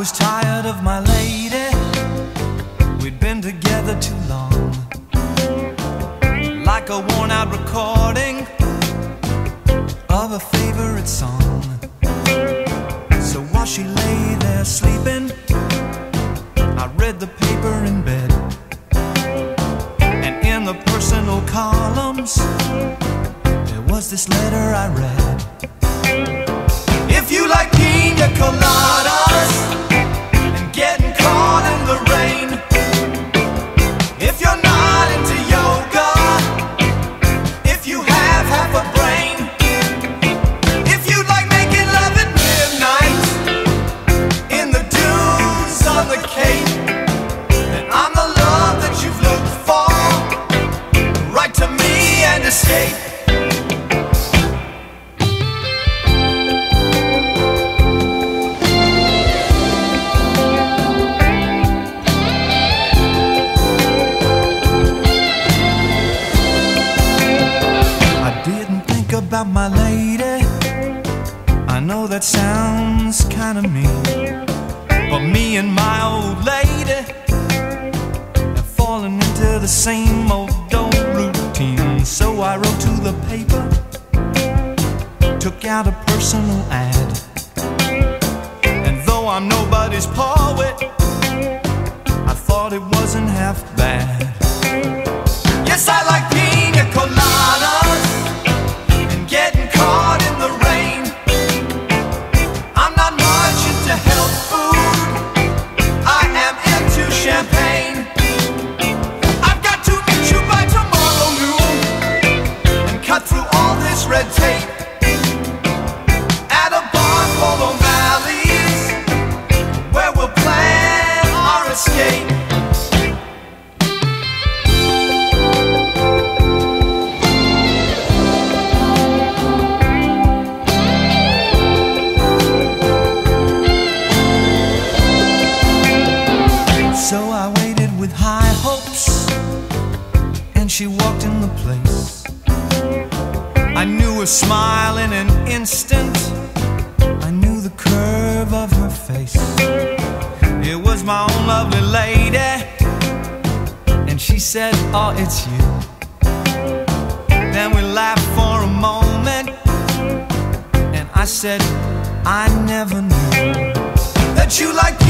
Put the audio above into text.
Was tired of my lady. We'd been together too long. Like a worn out recording of a favorite song. So while she lay there sleeping, I read the paper in bed. And in the personal columns, there was this letter I read. If you like my lady. I know that sounds kinda mean. But me and my old lady have fallen into the same old old routine. So I wrote to the paper, took out a personal ad. And though I'm nobody's poet, I thought it wasn't half bad. She walked in the place. I knew her smile in an instant, I knew the curve of her face. It was my own lovely lady, and she said, Oh, it's you. Then we laughed for a moment, and I said, I never knew that you like